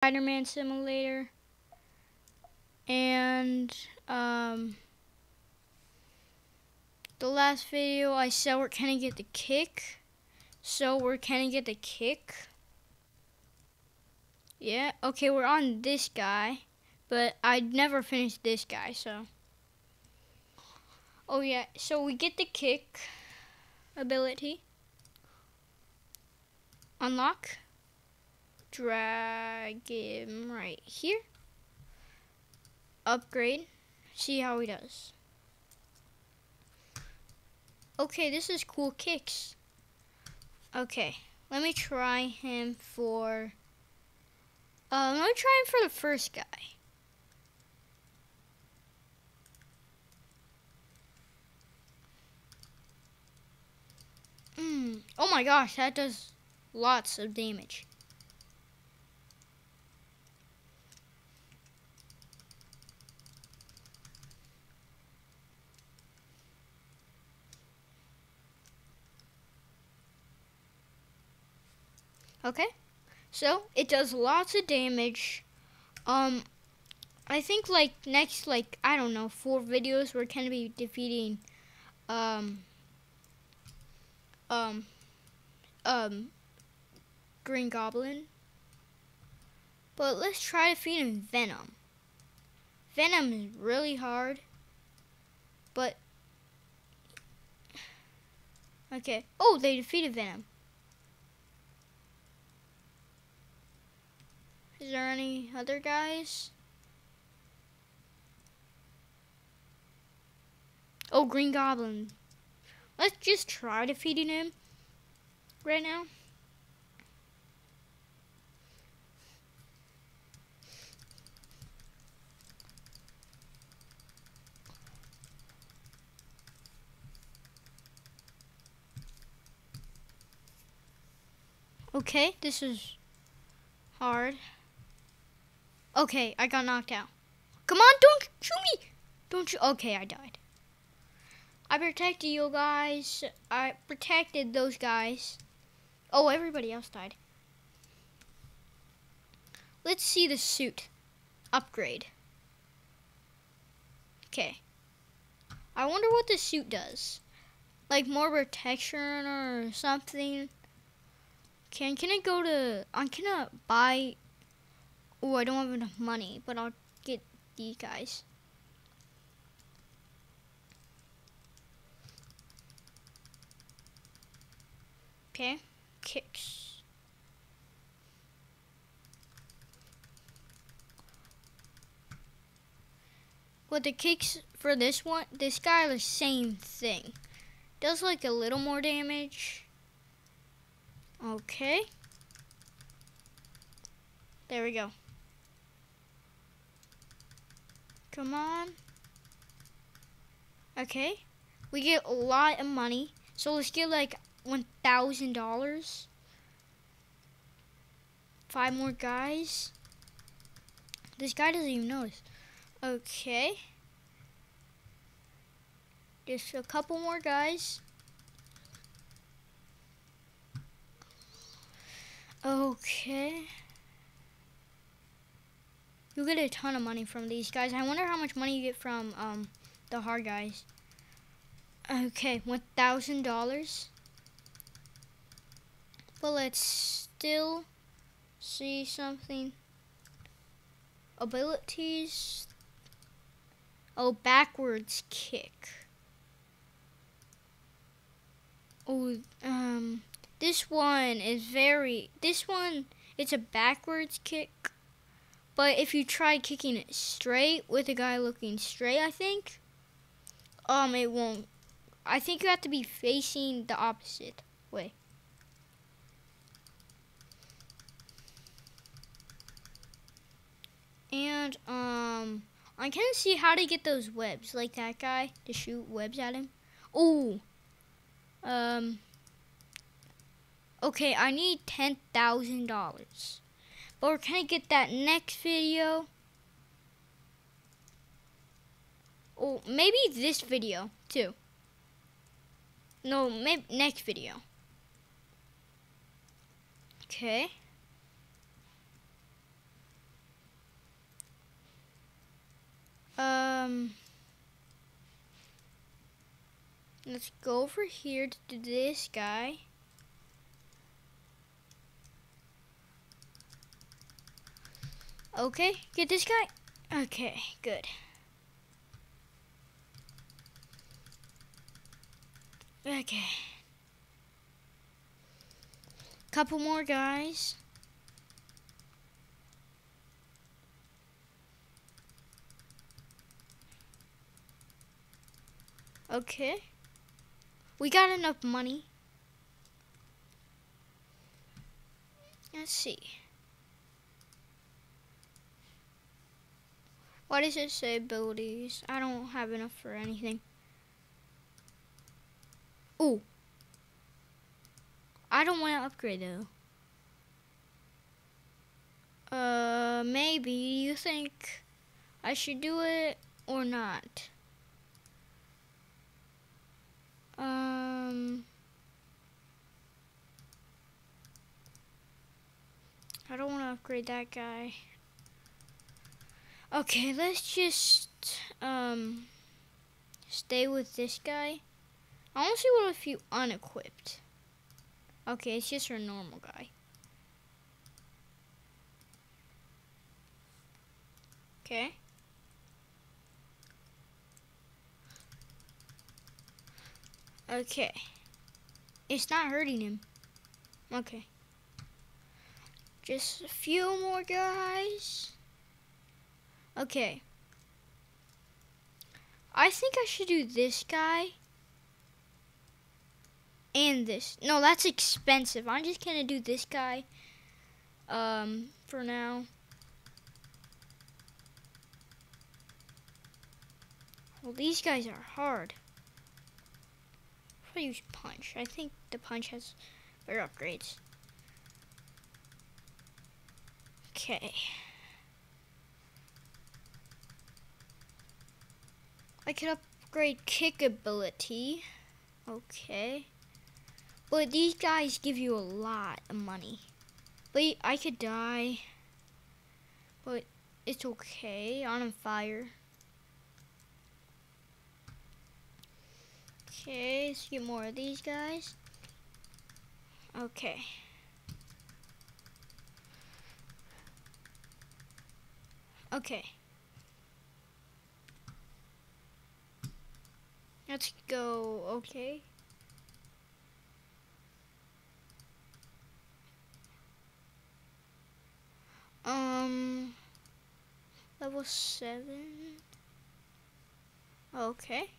Spider-Man Simulator. And um, the last video I said we're gonna get the kick. So we're gonna get the kick. Yeah, okay, we're on this guy. But I never finished this guy, so. Oh yeah, so we get the kick ability. Unlock. Drag him right here. Upgrade. See how he does. Okay, this is cool kicks. Okay, let me try him for... Um, let me try him for the first guy. Mm. Oh my gosh, that does lots of damage. Okay, so it does lots of damage. Um, I think like next like I don't know four videos we're gonna be defeating um um, um, Green Goblin. But let's try to defeating Venom. Venom is really hard, but okay. Oh, they defeated Venom. Is there any other guys? Oh, Green Goblin. Let's just try defeating him right now. Okay, this is hard. Okay, I got knocked out. Come on, don't shoot me! Don't you? Okay, I died. I protected you guys. I protected those guys. Oh, everybody else died. Let's see the suit. Upgrade. Okay. I wonder what the suit does. Like more protection or something. Can can I go to I cannot buy Oh, I don't have enough money, but I'll get these guys. Okay, kicks. With the kicks for this one, this guy the same thing. Does like a little more damage. Okay. There we go. Come on. Okay. We get a lot of money. So let's get like $1,000. Five more guys. This guy doesn't even notice. Okay. Just a couple more guys. Okay. You get a ton of money from these guys. I wonder how much money you get from um, the hard guys. Okay, $1,000. But let's still see something. Abilities. Oh, backwards kick. Oh, um, this one is very, this one, it's a backwards kick. But if you try kicking it straight with a guy looking straight, I think, um, it won't. I think you have to be facing the opposite way. And, um, I can not see how to get those webs, like that guy, to shoot webs at him. Oh, um, okay, I need $10,000. Or can I get that next video? Or maybe this video too. No, maybe next video. Okay. Um, let's go over here to this guy. Okay, get this guy. Okay, good. Okay. Couple more guys. Okay. We got enough money. Let's see. What does it say abilities? I don't have enough for anything. Ooh. I don't want to upgrade though. Uh, maybe you think I should do it or not? Um, I don't want to upgrade that guy. Okay, let's just um stay with this guy. I want to see what if you unequipped. Okay, it's just our normal guy. Okay. Okay. It's not hurting him. Okay. Just a few more guys. Okay. I think I should do this guy. And this. No, that's expensive. I'm just going to do this guy. Um, for now. Well, these guys are hard. I'll use punch. I think the punch has better upgrades. Okay. I could upgrade kick ability. Okay. But these guys give you a lot of money. But I could die. But it's okay. On fire. Okay, let's get more of these guys. Okay. Okay. Let's go, okay. Um, level seven. Okay.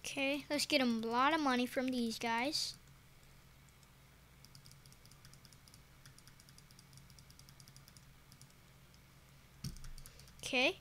Okay, let's get a lot of money from these guys. Okay.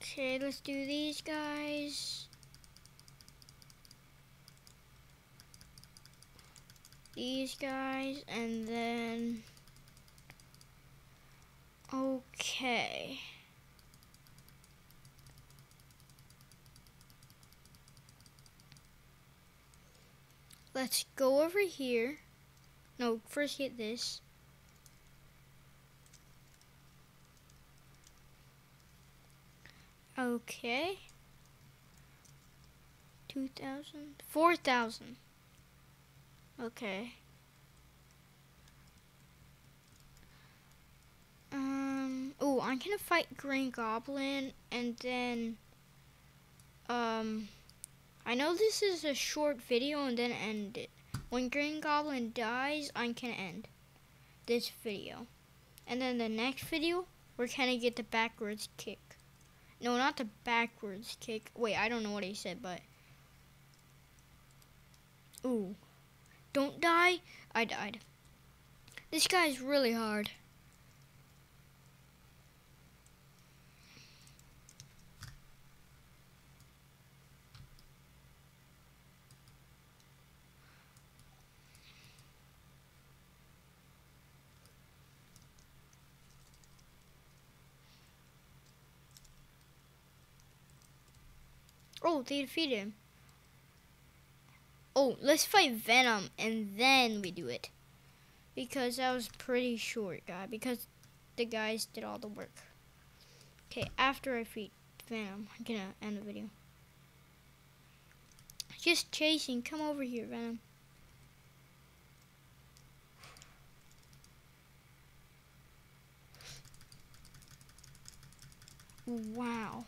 Okay, let's do these guys. these guys and then okay let's go over here. No first get this. Okay. 2000 4000 Okay. Um, oh, I'm gonna fight Green Goblin and then, um, I know this is a short video and then end it. When Green Goblin dies, I can end this video. And then the next video, we're gonna get the backwards kick. No, not the backwards kick. Wait, I don't know what he said, but. Ooh. Don't die. I died. This guy's really hard. Oh, they defeated him. Oh, let's fight Venom and then we do it. Because that was pretty short, guy. Because the guys did all the work. Okay, after I defeat Venom, I'm gonna end the video. Just chasing. Come over here, Venom. Wow.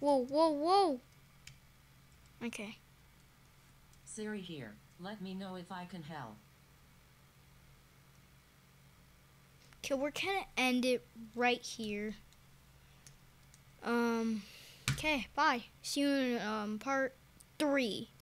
Whoa, whoa, whoa. Okay. Siri here. Let me know if I can help. Okay, we're gonna end it right here. Um, okay, bye. See you in um, part three.